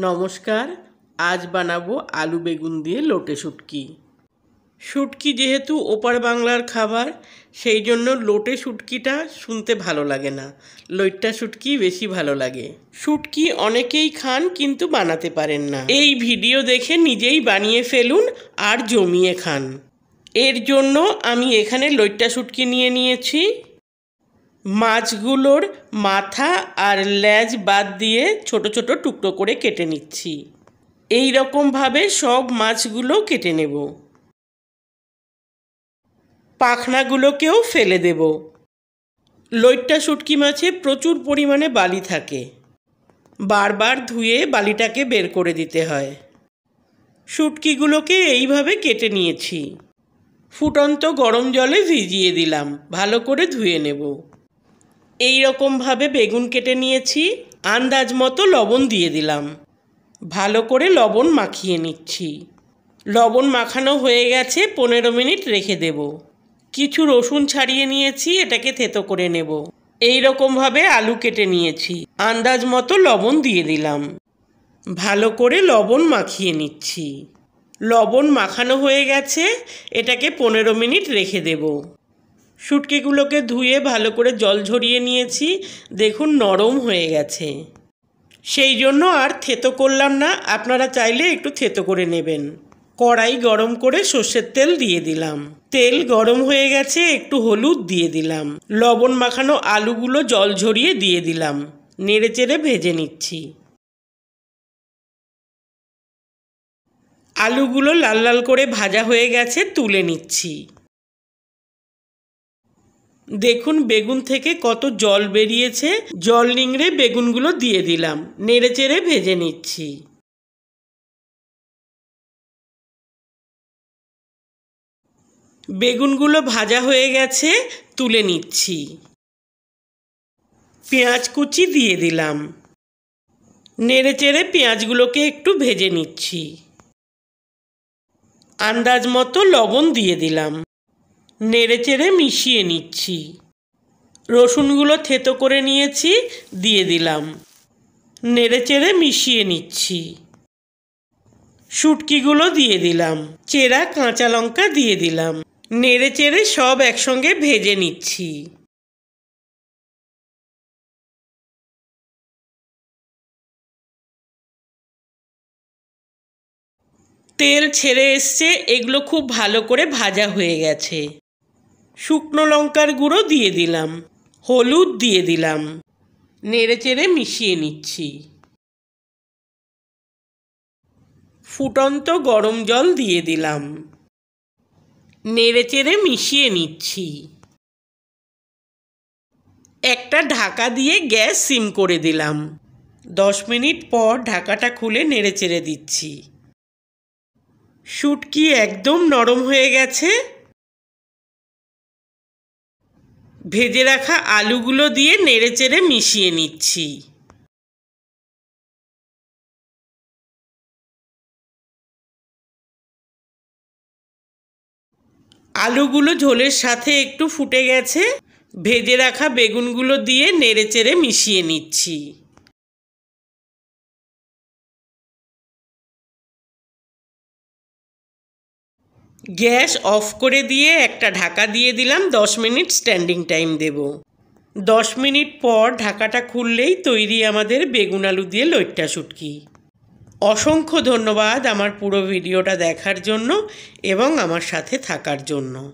নমস্কার, আজ বানাবো আলু বেগুন দিয়ে লোটে শুটকি। শুটকি যেহেতু ওপার বাংলার খাবার, সেই জন্য লোটে শুটকিটা শুনতে ভালো লাগে না। লইট্টা শুটকি বেশি ভালো লাগে। শুটকি অনেকেই খান কিন্তু বানাতে পারেন না। এই ভিডিও দেখে নিজেই বানিয়ে ফেলুন আর জমিয়ে খান। এর জন্য আমি এখানে লইট্টা শুটকি নিয়ে নিয়েছি। মাছগুলোর মাথা আর লেজ বাদ দিয়ে ছোট ছোট টুকরো করে কেটে নিচ্ছি। এই রকমভাবে সব মাছগুলো কেটে নেব। পাখনাগুলোকেও ফেলে দেব। লইট্টা শুটকি মাছে প্রচুর পরিমাণে বালি থাকে। বারবার ধুয়ে বালিটাকে বের করে দিতে হয়। শুটকিগুলোকে এইভাবে কেটে নিয়েছি। ফুটন্ত গরম জলে ভিজিয়ে দিলাম, ভালো করে ধুয়ে নেব। এই রকমভাবে বেগুন কেটে নিয়েছি, আন্দাজ মতো লবণ দিয়ে দিলাম। ভালো করে লবণ মাখিয়ে নিচ্ছি। লবণ মাখানো হয়ে গেছে, পনেরো মিনিট রেখে দেব। কিছু রসুন ছাড়িয়ে নিয়েছি, এটাকে থেতো করে নেব। এই রকমভাবে আলু কেটে নিয়েছি, আন্দাজ মতো লবণ দিয়ে দিলাম। ভালো করে লবণ মাখিয়ে নিচ্ছি। লবণ মাখানো হয়ে গেছে, এটাকে পনেরো মিনিট রেখে দেব। শুটকিগুলোকে ধুয়ে ভালো করে জল ঝরিয়ে নিয়েছি। দেখুন নরম হয়ে গেছে। সেই জন্য আর থেতো করলাম না। আপনারা চাইলে একটু থেতো করে নেবেন। কড়াই গরম করে সর্ষের তেল দিয়ে দিলাম। তেল গরম হয়ে গেছে, একটু হলুদ দিয়ে দিলাম। লবণ মাখানো আলুগুলো জল ঝরিয়ে দিয়ে দিলাম। নেড়ে চেড়ে ভেজে নিচ্ছি। আলুগুলো লাল লাল করে ভাজা হয়ে গেছে, তুলে নিচ্ছি। দেখুন বেগুন থেকে কত জল বেরিয়েছে। জল নিংড়ে বেগুনগুলো দিয়ে দিলাম। নেড়ে চেড়ে ভেজে নিচ্ছি। বেগুনগুলো ভাজা হয়ে গেছে, তুলে নিচ্ছি। পেঁয়াজ কুচি দিয়ে দিলাম। নেড়ে চেড়ে পেঁয়াজগুলোকে একটু ভেজে নিচ্ছি। আন্দাজ মতো লবণ দিয়ে দিলাম। নেড়ে চেড়ে মিশিয়ে নিচ্ছি। রসুনগুলো থেতো করে নিয়েছি, দিয়ে দিলাম। নেড়ে চেড়ে মিশিয়ে নিচ্ছি। শুটকিগুলো দিয়ে দিলাম। চেরা কাঁচা লঙ্কা দিয়ে দিলাম। নেড়ে চেড়ে সব একসঙ্গে ভেজে নিচ্ছি। তেল ছেড়ে এসছে, এগুলো খুব ভালো করে ভাজা হয়ে গেছে। শুকনো লঙ্কার গুঁড়ো দিয়ে দিলাম। হলুদ দিয়ে দিলাম। নেড়ে চেড়ে মিশিয়ে নিচ্ছি। ফুটন্ত গরম জল দিয়ে দিলাম। নেড়ে চেড়ে মিশিয়ে নিচ্ছি। একটা ঢাকা দিয়ে গ্যাস সিম করে দিলাম। দশ মিনিট পর ঢাকাটা খুলে নেড়ে চেড়ে দিচ্ছি। শুটকি একদম নরম হয়ে গেছে। ভেজে রাখা আলুগুলো দিয়ে নেড়ে চেড়ে মিশিয়ে নিচ্ছি। আলুগুলো ঝোলের সাথে একটু ফুটে গেছে, ভেজে রাখা বেগুনগুলো দিয়ে নেড়ে চেড়ে মিশিয়ে নিচ্ছি। গ্যাস অফ করে দিয়ে একটা ঢাকা দিয়ে দিলাম, দশ মিনিট স্ট্যান্ডিং টাইম দেব। দশ মিনিট পর ঢাকাটা খুললেই তৈরি আমাদের বেগুন আলু দিয়ে লইট্টা শুটকি। অসংখ্য ধন্যবাদ আমার পুরো ভিডিওটা দেখার জন্য এবং আমার সাথে থাকার জন্য।